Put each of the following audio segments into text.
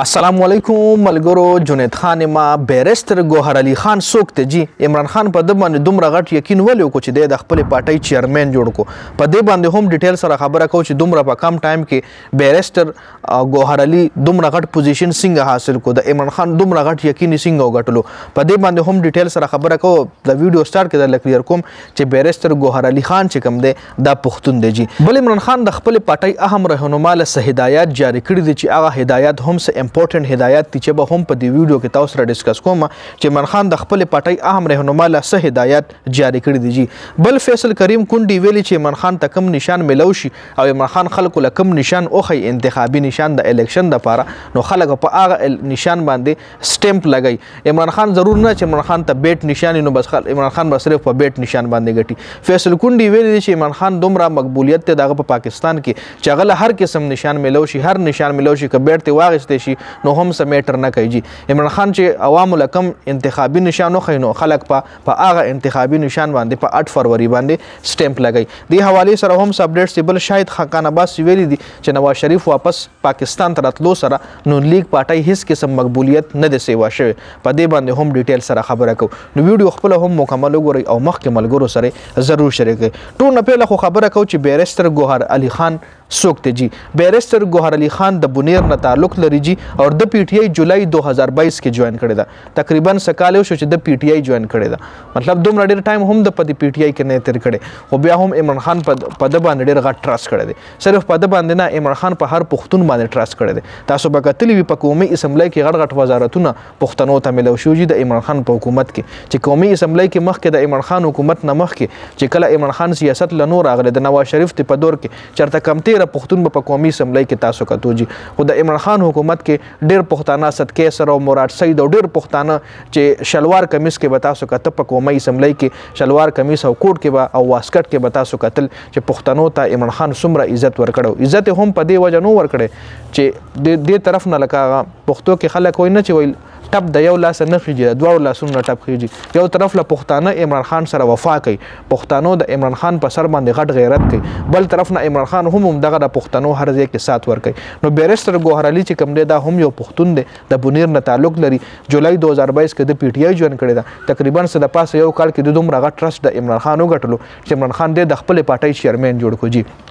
السلام علیکم ملګرو جنید خان ما بیرستر ګوهر علي خان څوک دی جی عمران خان په د باندې دومره غټ یقین ولې وکړو چې د خپل پارټۍ چیئرمین جوړ کو په دې باندې هم ډیټیل سره خبره کو چې دومره په کم ټایم کې بیرستر ګوهر علي دومره غټ پوزیشن څنګه حاصل کو د عمران خان دومره غټ یقین څنګه وګټلو په دې باندې هم ډیټیل سره خبره کو د ویډیو سٹارټ کې د لکلیر کوم چې بیرستر ګوهر علي خان چې کوم دی دا پښتون دی جی بل عمران خان د خپل پارټۍ اهم رهنما له څه هدایات جاری کړی دی چې هغه هدایات هم څه امپورټنټ هدایات دي چې به هم په دې ویډیو کې تاسو سره ډیسکس کوم چې عمران خان د خپل پارټۍ اهم رهنما له څه هدایات جاری کړی دی جی بل فیصل کریم کونډي ویلي چې عمران خان ته کم نشان ملو شي او عمران خان خلکو له کم نشان اوخی انتخابي نشان د الیکشن لپاره نو خلک په هغه نشان باندې سټمپ لګای عمران خان ضرور نه چې عمران خان ته بیټ نشان نو بس خل عمران خان به صرف په بیټ نشان باندې ګټي فیصل کونډي ویل دي چې عمران خان دومره مقبولیت ته دغه په پاکستان کې چې غل هر قسم نشان ملو شي هر نشان ملو شي که بیټ ته واغستې شي نو هم سمیټر نه کوي عمران خان چې عوام لکم انتخابي نشان خو نو خلک په په هغه انتخابي نشان باندې په 8 فروری باندې سټمپ لګای دی حواله سره هم سبډیټ سیبل شاید خاکان عباس ویل دي چې نواز شریف واپس پاکستان تراتلو سره نون لیګ پارټۍ هیڅ قسم مقبولیت نه دی سیوا شوی په دې باندې هم ډیټیل سره خبره کو نو ویډیو خپل هم مکمل وګورئ او مخکې ملګرو سره ضرور شریک کړئ ټول نه پیله خو خبره کو چې بیرستر ګوهر علي خان څوک دی جی بیرستر ګوهر علي خان د بنیر نه تعلق لري جی او د پی ټی آی جولای 2022 کې جوائن کړی دا تقریبا سکاله شو چې د پی ټی آی جوائن کړی دا مطلب دومره ډیر ټایم هم د پدی پی ټی آی کې نه تیر کړي خو بیا هم عمران خان په د باندې ډیر غټ ترس کړی دی صرف په ده باندې نه عمران خان په هر پښتون باندې ټرسټ کړی دی تاسو به کتلی وي په قومي اسمبلۍ کې غټ غټ وزارتونه پښتنو ته ملو شوي د عمران خان په حکومت کې چې قومي اسمبلۍ کې مخکې د عمران خان حکومت نه مخکې چې کله عمران خان سیاست له نو راغلی د نواز شریف ته په دور کې چرته کم تیره پښتون به په قومي اسمبلۍ کې تاسو کتو جی خو د عمران خان حکومت کې ډیر پښتانه صد کیسر او مراد سید او ډیر پښتانه چې شلوار کمیس کې به تاسو کته په قومي اسمبلۍ کې شلوار کمیس او کوټ کې به او واسکټ کې به تاسو کتل چې پښتنو ته عمران خان څومره عزت ورکړو عزت هم په دې وجه نو ورکړي چې د دې طرف نه لکه پښتو کې خلک وای نه چې ویل ټپ د یو لاس نه خيږي د دوه لاسونو ټپ خيږي یو طرف له پښتانه عمران خان سره وفا کوي پښتانو د عمران خان په سر باندې غټ غیرت کوي بل طرف نه عمران خان هم هم دغه د پښتنو هر ځای کې سات ور کوي نو بیرستر ګوهر علي چې کوم دی دا هم یو پښتون دی د بنیر نه تعلق لري جولای 2022 کې د پی ټی آی جوړ کړی دا تقریبا سره پاسه یو کال کې د دومره غټ ټرست د عمران خان وګټلو چې عمران خان دې د خپل پارټۍ چیئرمین جوړ کړي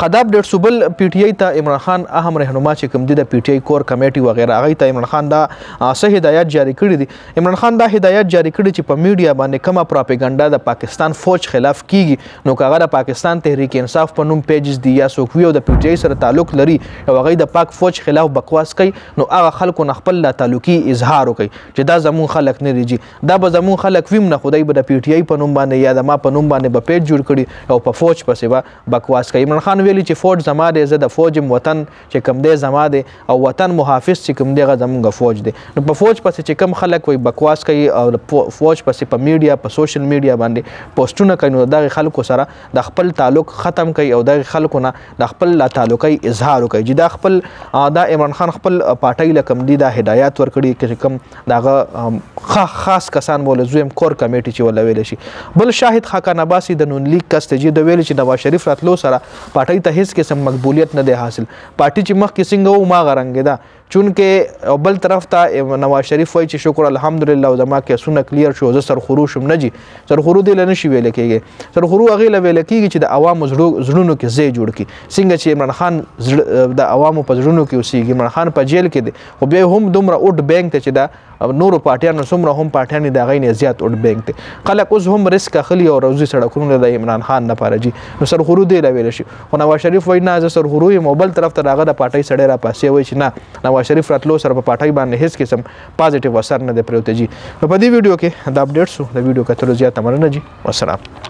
خداب ډېر سوبل پی ټی آی ته عمران خان اهم رهنما چې کوم دي د پی ټی آی کور کمیټي و غیره هغه ته عمران خان دا څه هدایت جاری کړی دي عمران خان دا هدایت جاری کړی چې په میډیا باندې کومه پروپاګاندا د پاکستان فوج خلاف کیږي نو کاغه د پاکستان تحریک انصاف په نوم پیجز دی یا څوک وی او د پی ټی آی سره تعلق لري او هغه د پاک فوج خلاف بکواس کوي نو هغه خلکو نه خپل لا تعلقي اظهار کوي چې دا زمون خلک نه دي دا به زمون خلک ویم نه خدای به د پی ټی آی په نوم باندې یا د ما په نوم باندې به پیج جوړ کړي او په فوج پسې به بکواس کوي عمران خان ویلي چې فوج زما دی زه د فوج وطن چې کم دی زما دی او وطن محافظ چې کم دی غا زمونږ فوج دی نو په فوج پسې چې کم خلک وي بکواس کوي او فوج پسې په میډیا په سوشل میډیا باندې پوسټونه کوي نو دغه خلکو سره د خپل تعلق ختم کوي او دغه خلکو نه د خپل لا تعلقي اظهار وکړي چې دا خپل دا عمران خان خپل پارټۍ لکم دي دا هدایت ورکړي چې کوم داغه خاص کسان بوله زویم کور کمیټي چې ولا ویل شي بل شاهد خاکان عباسي د نون لیگ کس ته د ویل چې نواز شریف راتلو سره پارټۍ ته هیڅ قسم مقبولیت نه دی حاصل پارټي چې مخکې څنګه و ما غرنګ ده چونکه او بل طرف ته نواز شریف وایي چې شکر الحمدلله او زما کیسونه کلیر شو زه سرخورو شم نه جی سرخورو دی لنه شي ویل کېږي سرخورو هغه ل ویل کېږي چې د عوامو زړونو کې ځای جوړ کی څنګه چې عمران خان د عوامو په زړونو کې اوسېږي عمران خان په جیل کې دی خو بیا هم دومره اوټ بانک ته چې دا او نورو پارټیانو څومره هم پارټیان د غین زیات اوټ بینک دی خلک اوس هم ریسک اخلي او روزي سړکونو د عمران خان لپاره جی نو سرغورو دی لویل شي خو نواز شریف وای نه زه سرغورو یم او بل طرف ته راغه د پارټي سړی را پاسې وای چې نه نواز شریف راتلو سره په پارټي باندې هیڅ قسم پازیټیو اثر نه دی پریوته جی نو په دې ویډیو کې دا اپډیټ سو د ویډیو کتلو زیاته مننه جی والسلام